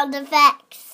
sound effects.